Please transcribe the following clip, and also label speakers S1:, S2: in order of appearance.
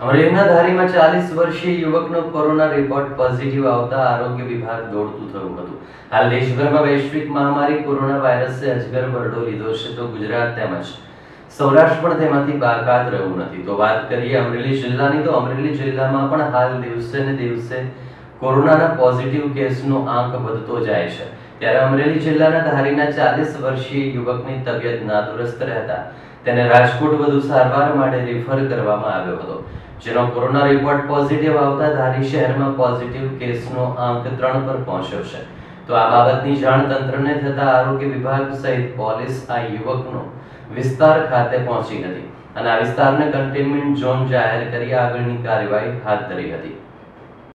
S1: ગુજરાત તેમજ સૌરાષ્ટ્ર પણ તેમાંથી બાકાત રહ્યું નથી. તો વાત કરીએ અમરેલી જિલ્લાની, તો અમરેલી જિલ્લામાં પણ હાલ દિવસે ને દિવસે કોરોનાના પોઝિટિવ કેસનો આંક વધતો જાય છે. ત્યારે અમરેલી જિલ્લાના ધારીના ચાલીસ વર્ષીય યુવકની તબિયત નાદુરસ્ત રહેતા તેને રાજકોટ વધુ સારવાર માટે રિફર કરવામાં આવ્યો હતો, જેનો કોરોના રિપોર્ટ પોઝિટિવ આવતા ધારી શહેરમાં પોઝિટિવ કેસનો આંક ત્રણ પર પહોંચ્યો છે. તો આ બાબતની જાણ તંત્રને થતા આરોગ્ય વિભાગ સહિત પોલીસ આ યુવકનો વિસ્તાર ખાતે પહોંચી હતી અને આ વિસ્તારને કન્ટેનમેન્ટ ઝોન જાહેર કરી આગળની કાર્યવાહી હાથ ધરી હતી.